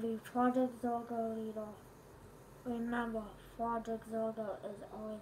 Project Zorgo leader. Remember, Project Zorgo is always.